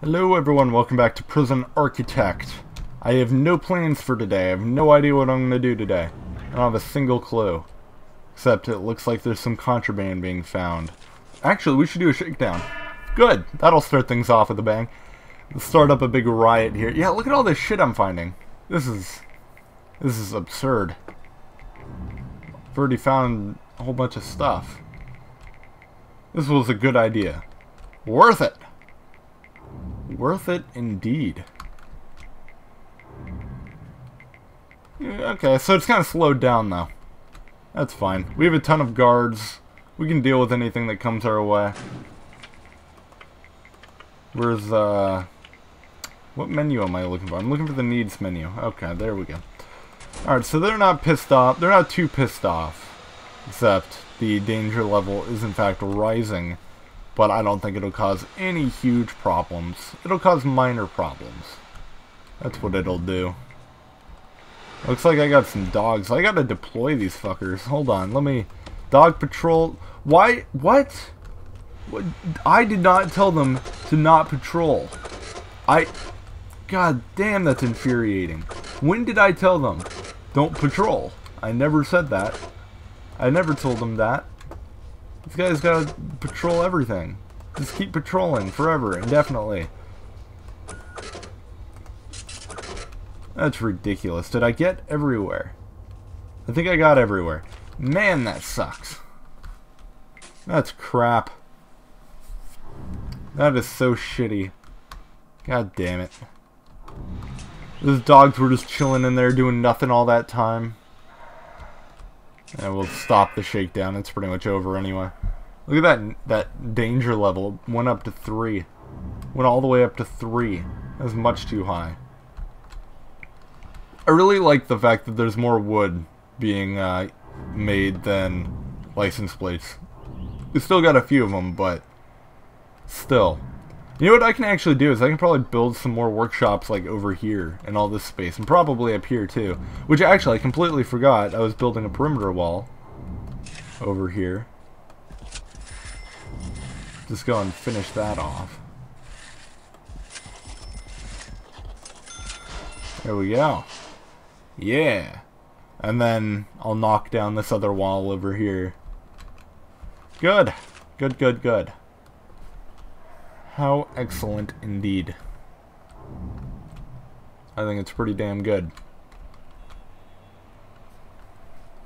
Hello everyone, welcome back to Prison Architect. I have no plans for today. I have no idea what I'm going to do today. I don't have a single clue. Except it looks like there's some contraband being found. Actually, we should do a shakedown. Good. That'll start things off with a bang. Let's start up a big riot here. Yeah, look at all this shit I'm finding. This is... This is absurd. I've already found a whole bunch of stuff. This was a good idea. Worth it! Worth it indeed. Okay, so it's kind of slowed down though. That's fine. We have a ton of guards. We can deal with anything that comes our way. Where's, uh... What menu am I looking for? I'm looking for the needs menu. Okay, there we go. Alright, so they're not pissed off. They're not too pissed off. Except the danger level is in fact rising but I don't think it'll cause any huge problems. It'll cause minor problems. That's what it'll do. Looks like I got some dogs. I gotta deploy these fuckers. Hold on, let me... Dog patrol... Why? What? what? I did not tell them to not patrol. I... God damn, that's infuriating. When did I tell them? Don't patrol. I never said that. I never told them that. This guy's gotta patrol everything. Just keep patrolling forever, indefinitely. That's ridiculous. Did I get everywhere? I think I got everywhere. Man, that sucks. That's crap. That is so shitty. God damn it. Those dogs were just chilling in there doing nothing all that time. And we'll stop the shakedown. It's pretty much over anyway. Look at that that danger level. Went up to 3. Went all the way up to 3. That's much too high. I really like the fact that there's more wood being uh, made than license plates. We still got a few of them, but still. You know what I can actually do is I can probably build some more workshops like over here in all this space and probably up here too. Which actually I completely forgot I was building a perimeter wall over here. Just go and finish that off. There we go. Yeah. And then I'll knock down this other wall over here. Good. Good, good, good. How excellent indeed. I think it's pretty damn good.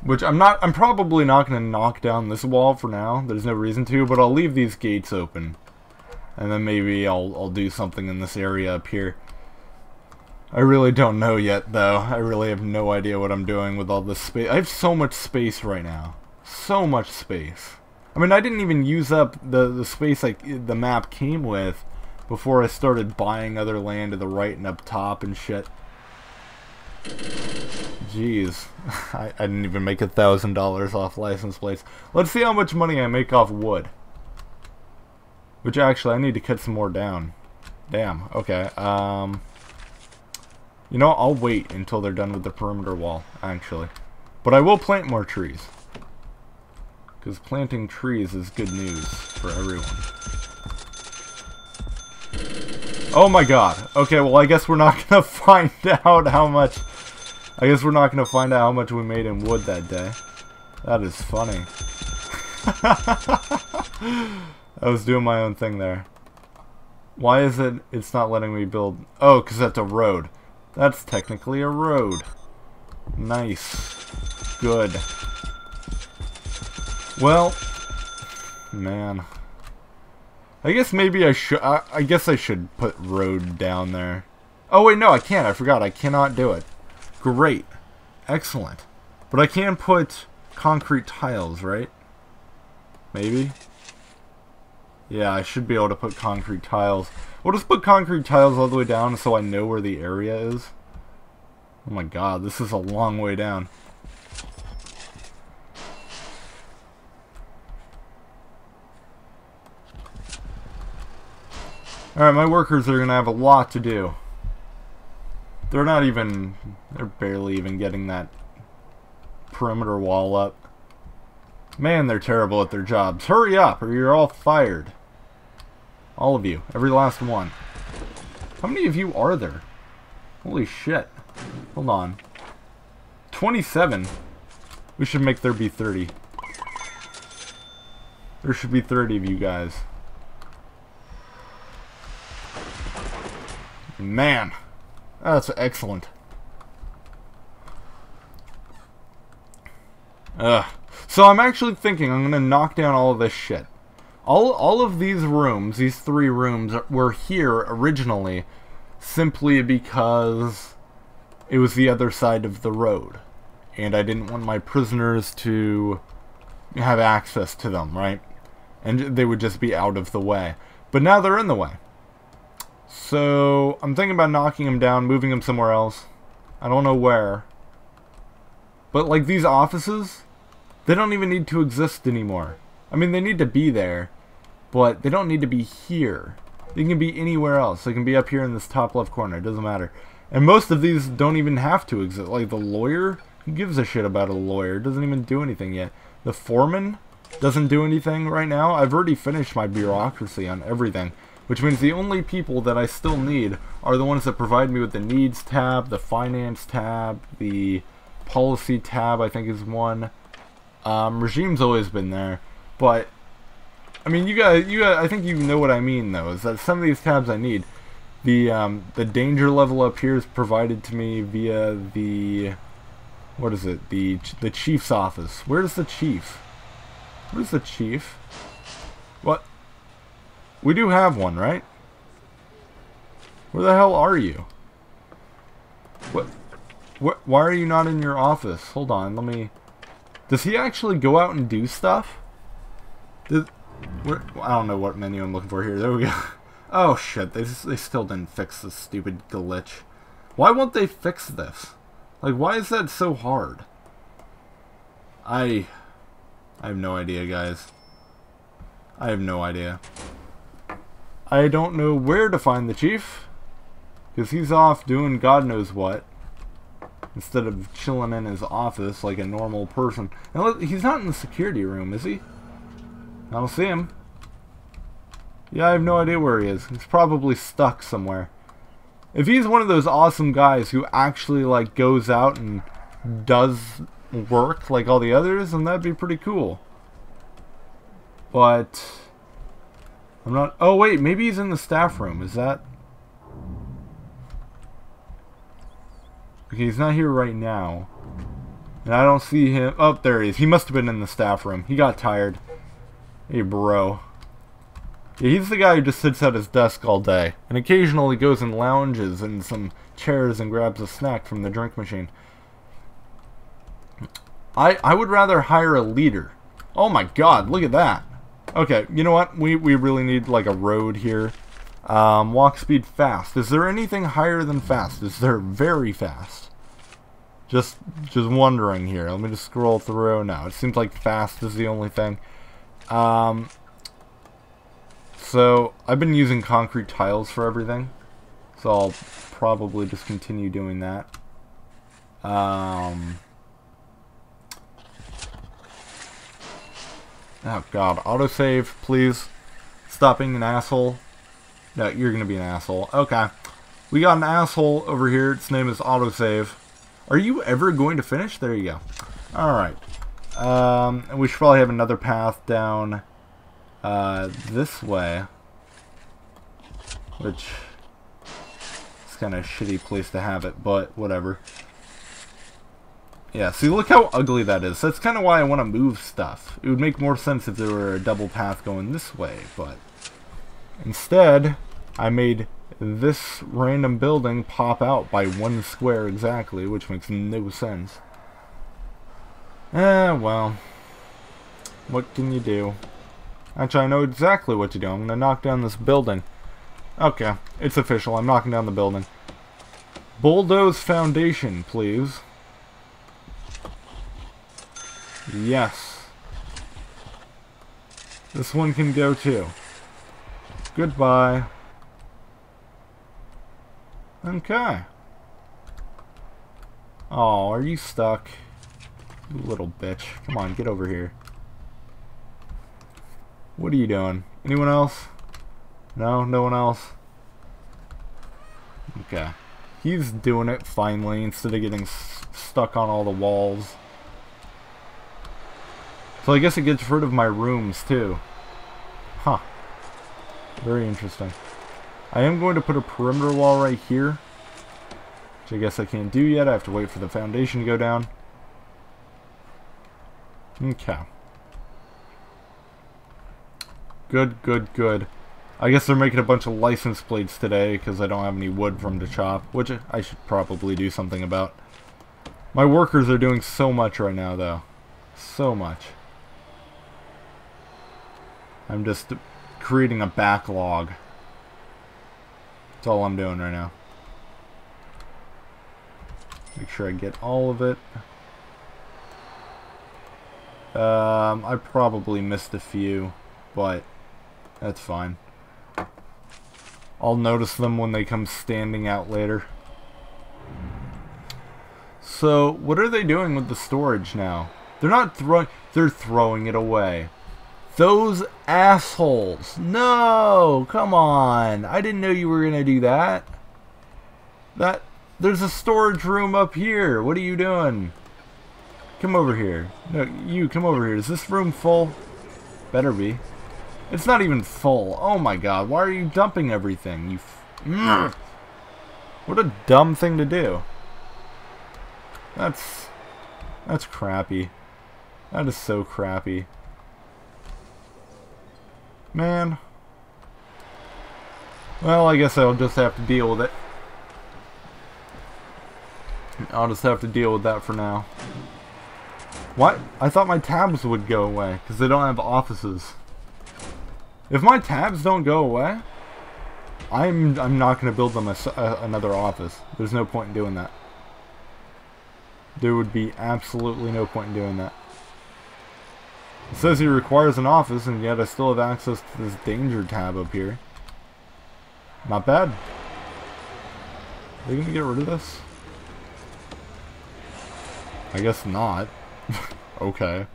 Which I'm not, I'm probably not going to knock down this wall for now. There's no reason to, but I'll leave these gates open. And then maybe I'll, I'll do something in this area up here. I really don't know yet, though. I really have no idea what I'm doing with all this space. I have so much space right now. So much space. I mean, I didn't even use up the, the space like the map came with before I started buying other land to the right and up top and shit. Jeez. I, I didn't even make a thousand dollars off license plates. Let's see how much money I make off wood. Which actually, I need to cut some more down. Damn. Okay. Um, you know, I'll wait until they're done with the perimeter wall, actually. But I will plant more trees. Because planting trees is good news for everyone. Oh my god. Okay, well I guess we're not going to find out how much... I guess we're not going to find out how much we made in wood that day. That is funny. I was doing my own thing there. Why is it it's not letting me build... Oh, because that's a road. That's technically a road. Nice. Good. Well, man. I guess maybe I should, I, I, guess I should put road down there. Oh wait, no, I can't. I forgot. I cannot do it. Great. Excellent. But I can put concrete tiles, right? Maybe? Yeah, I should be able to put concrete tiles. We'll just put concrete tiles all the way down so I know where the area is. Oh my god, this is a long way down. Alright, my workers are going to have a lot to do. They're not even... They're barely even getting that perimeter wall up. Man, they're terrible at their jobs. Hurry up, or you're all fired. All of you. Every last one. How many of you are there? Holy shit. Hold on. 27. We should make there be 30. There should be 30 of you guys. Man. That's excellent. Ugh. So I'm actually thinking I'm going to knock down all of this shit. All, all of these rooms, these three rooms, were here originally simply because it was the other side of the road. And I didn't want my prisoners to have access to them, right? And they would just be out of the way. But now they're in the way. So, I'm thinking about knocking him down, moving him somewhere else. I don't know where. But, like, these offices, they don't even need to exist anymore. I mean, they need to be there, but they don't need to be here. They can be anywhere else. They can be up here in this top left corner. It doesn't matter. And most of these don't even have to exist. Like the lawyer, who gives a shit about a lawyer? Doesn't even do anything yet. The foreman doesn't do anything right now. I've already finished my bureaucracy on everything. Which means the only people that I still need are the ones that provide me with the needs tab, the finance tab, the policy tab I think is one. Um, regime's always been there. But I mean, you guys, you guys, I think you know what I mean, though, is that some of these tabs I need. The, um, the danger level up here is provided to me via the, what is it, the, the chief's office. Where's the chief? Where's the chief? What? We do have one, right? Where the hell are you? What? What? Why are you not in your office? Hold on, let me... Does he actually go out and do stuff? Does, where, I don't know what menu I'm looking for here. There we go. Oh shit, they, they still didn't fix this stupid glitch. Why won't they fix this? Like, why is that so hard? I... I have no idea, guys. I have no idea. I don't know where to find the chief. Because he's off doing God knows what. Instead of chilling in his office like a normal person. Now, he's not in the security room, is he? I don't see him. Yeah, I have no idea where he is. He's probably stuck somewhere. If he's one of those awesome guys who actually, like, goes out and does work like all the others, then that'd be pretty cool. But... I'm not... Oh, wait, maybe he's in the staff room. Is that... Okay, he's not here right now. And I don't see him... Oh, there he is. He must have been in the staff room. He got tired. Hey, bro. Yeah, he's the guy who just sits at his desk all day, and occasionally goes and lounges in some chairs and grabs a snack from the drink machine. I I would rather hire a leader. Oh my god, look at that. Okay, you know what? We, we really need like a road here. Um, walk speed fast. Is there anything higher than fast? Is there very fast? Just just wondering here. Let me just scroll through. now. it seems like fast is the only thing. Um, so, I've been using concrete tiles for everything. So I'll probably just continue doing that. Um, oh god, autosave, please. Stop being an asshole. No, you're to be an asshole. Okay. We got an asshole over here. Its name is autosave. Are you ever going to finish? There you go. Alright. Um, we should probably have another path down uh, this way. Which is kind of a shitty place to have it, but whatever. Yeah, see, look how ugly that is. That's kind of why I want to move stuff. It would make more sense if there were a double path going this way, but... Instead, I made this random building pop out by one square exactly, which makes no sense. Eh, well. What can you do? Actually, I know exactly what to do. I'm going to knock down this building. Okay, it's official. I'm knocking down the building. Bulldoze foundation, please. Yes. This one can go too. Goodbye. Okay. Oh, are you stuck? You little bitch. Come on, get over here. What are you doing? Anyone else? No? No one else? Okay. He's doing it finally instead of getting stuck on all the walls. So I guess it gets rid of my rooms too. Huh. Very interesting. I am going to put a perimeter wall right here. Which I guess I can't do yet. I have to wait for the foundation to go down. Okay. Good, good, good. I guess they're making a bunch of license plates today because I don't have any wood from to chop, which I should probably do something about. My workers are doing so much right now, though. So much. I'm just creating a backlog. That's all I'm doing right now. Make sure I get all of it. Um, I probably missed a few, but that's fine. I'll notice them when they come standing out later. So, what are they doing with the storage now? They're not throwing, they're throwing it away. Those assholes. No, come on. I didn't know you were going to do that. That, there's a storage room up here. What are you doing? Come over here. No, you, come over here. Is this room full? Better be. It's not even full. Oh my god, why are you dumping everything? You mm. What a dumb thing to do. That's... That's crappy. That is so crappy. Man. Well, I guess I'll just have to deal with it. I'll just have to deal with that for now. What? I thought my tabs would go away, because they don't have offices. If my tabs don't go away, I'm I'm not going to build them a, a, another office. There's no point in doing that. There would be absolutely no point in doing that. It says he requires an office, and yet I still have access to this danger tab up here. Not bad. Are they going to get rid of this? I guess not. okay.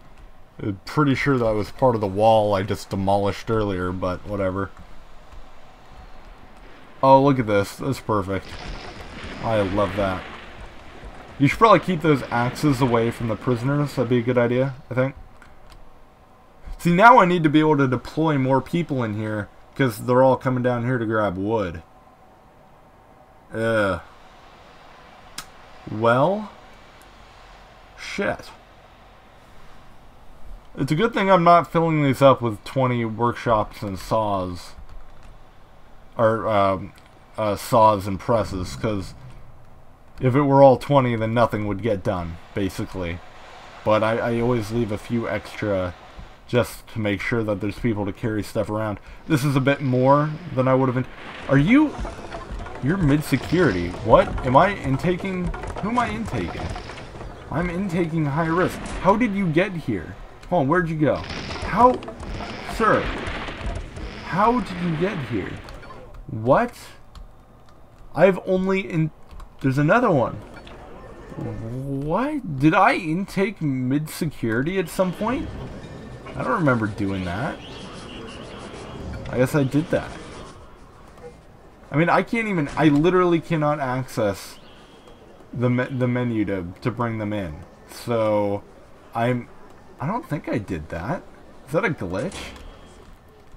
Pretty sure that was part of the wall I just demolished earlier, but whatever. Oh, look at this. That's perfect. I love that. You should probably keep those axes away from the prisoners. That'd be a good idea, I think. See, now I need to be able to deploy more people in here, because they're all coming down here to grab wood. Ugh. Well... Shit. It's a good thing I'm not filling these up with 20 workshops and saws. Or, um, uh, saws and presses, because if it were all 20, then nothing would get done, basically. But I, I always leave a few extra just to make sure that there's people to carry stuff around. This is a bit more than I would have been. Are you... You're mid-security. What? Am I intaking... Who am I intaking? I'm intaking high risk. How did you get here? Hold on, where'd you go? How... Sir. How did you get here? What? I've only in... There's another one. What? Did I intake mid-security at some point? I don't remember doing that. I guess I did that. I mean, I can't even... I literally cannot access the, me the menu to, to bring them in. So, I'm... I don't think I did that. Is that a glitch?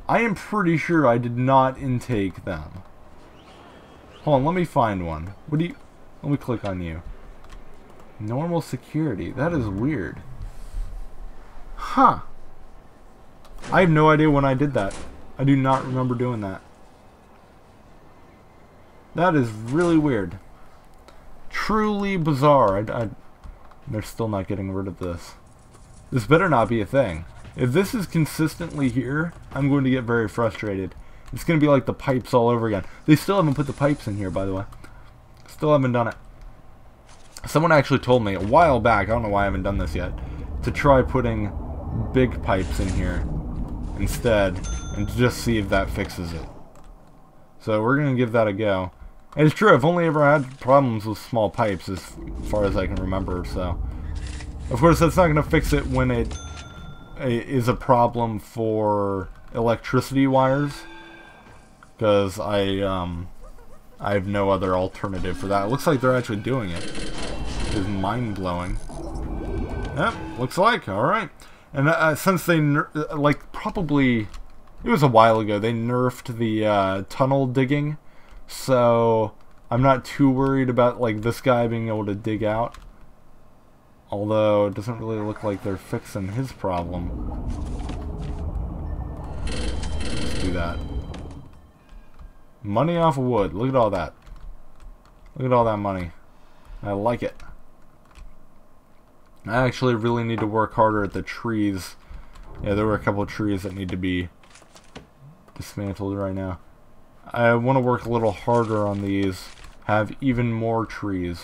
I am pretty sure I did not intake them. Hold on, let me find one. What do you... Let me click on you. Normal security. That is weird. Huh. I have no idea when I did that. I do not remember doing that. That is really weird. Truly bizarre. I, I, they're still not getting rid of this. This better not be a thing. If this is consistently here, I'm going to get very frustrated. It's going to be like the pipes all over again. They still haven't put the pipes in here, by the way. Still haven't done it. Someone actually told me a while back, I don't know why I haven't done this yet, to try putting big pipes in here instead and just see if that fixes it. So we're going to give that a go. And it's true, I've only ever had problems with small pipes as far as I can remember, so... Of course, that's not going to fix it when it is a problem for electricity wires. Because I, um, I have no other alternative for that. It looks like they're actually doing it. It's mind-blowing. Yep, looks like. Alright. And uh, since they, like, probably, it was a while ago, they nerfed the uh, tunnel digging. So, I'm not too worried about, like, this guy being able to dig out. Although, it doesn't really look like they're fixing his problem. Let's do that. Money off of wood. Look at all that. Look at all that money. I like it. I actually really need to work harder at the trees. Yeah, there were a couple of trees that need to be dismantled right now. I want to work a little harder on these. Have even more trees.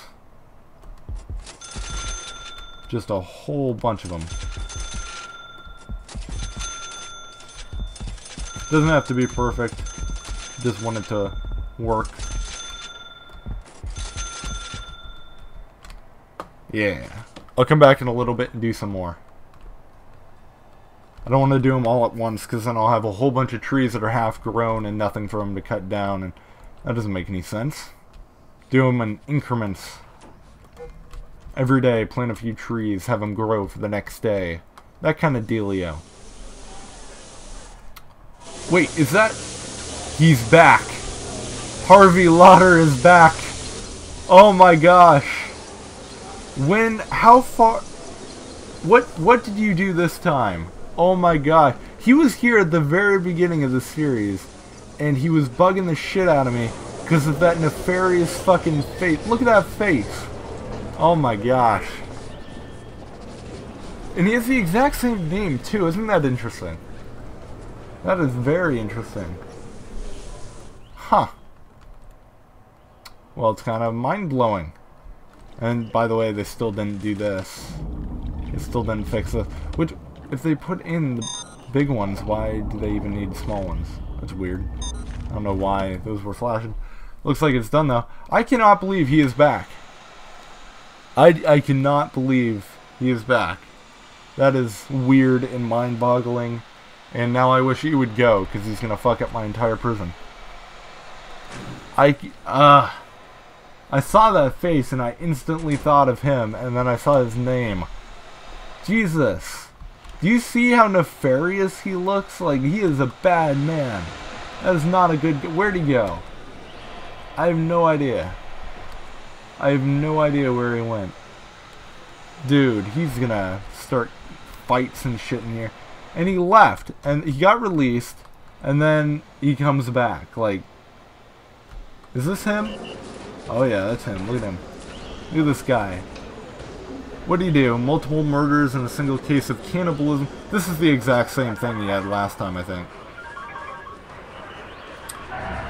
Just a whole bunch of them. Doesn't have to be perfect. Just want it to work. Yeah. I'll come back in a little bit and do some more. I don't want to do them all at once because then I'll have a whole bunch of trees that are half grown and nothing for them to cut down and that doesn't make any sense. Do them in increments. Every day, plant a few trees, have them grow for the next day. That kind of dealio. Wait, is that... He's back. Harvey Lauder is back. Oh my gosh. When, how far... What, what did you do this time? Oh my god. He was here at the very beginning of the series, and he was bugging the shit out of me because of that nefarious fucking face. Look at that face. Oh my gosh. And he has the exact same name too, isn't that interesting? That is very interesting. Huh. Well, it's kind of mind-blowing. And by the way, they still didn't do this. They still didn't fix this. Which, if they put in the big ones, why do they even need small ones? That's weird. I don't know why those were flashing. Looks like it's done though. I cannot believe he is back. I, I cannot believe he is back. That is weird and mind-boggling. And now I wish he would go, because he's going to fuck up my entire prison. I, uh, I saw that face and I instantly thought of him, and then I saw his name. Jesus. Do you see how nefarious he looks? Like, he is a bad man. That is not a good... Where'd he go? I have no idea. I have no idea where he went. Dude, he's gonna start fights and shit in here. And he left, and he got released, and then he comes back. Like, is this him? Oh yeah, that's him. Look at him. Look at this guy. What do you do? Multiple murders and a single case of cannibalism? This is the exact same thing he had last time, I think.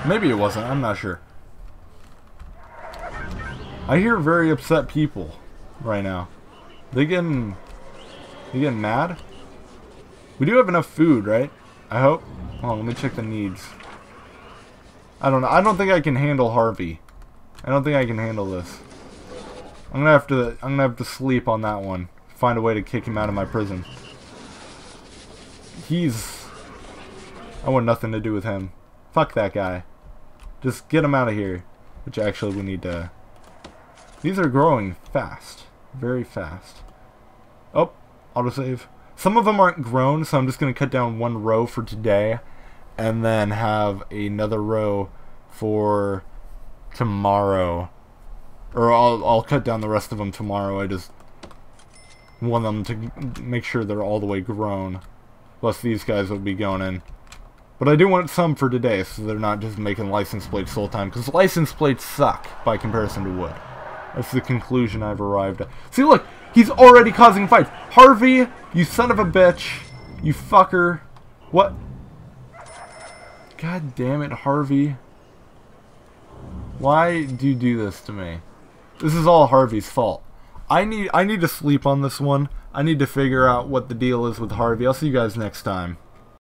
Maybe it wasn't. I'm not sure. I hear very upset people right now. They getting... They getting mad? We do have enough food, right? I hope. On, let me check the needs. I don't know. I don't think I can handle Harvey. I don't think I can handle this. I'm gonna have to. I'm gonna have to sleep on that one. Find a way to kick him out of my prison. He's. I want nothing to do with him. Fuck that guy. Just get him out of here. Which actually we need to these are growing fast. Very fast. Oh, autosave. Some of them aren't grown, so I'm just to cut down one row for today. And then have another row for tomorrow. Or I'll, I'll cut down the rest of them tomorrow. I just want them to make sure they're all the way grown. Plus these guys will be going in. But I do want some for today, so they're not just making license plates full time. Because license plates suck by comparison to wood. That's the conclusion I've arrived at. See, look! He's already causing fights! Harvey, you son of a bitch! You fucker! What? God damn it, Harvey. Why do you do this to me? This is all Harvey's fault. I need I need to sleep on this one. I need to figure out what the deal is with Harvey. I'll see you guys next time.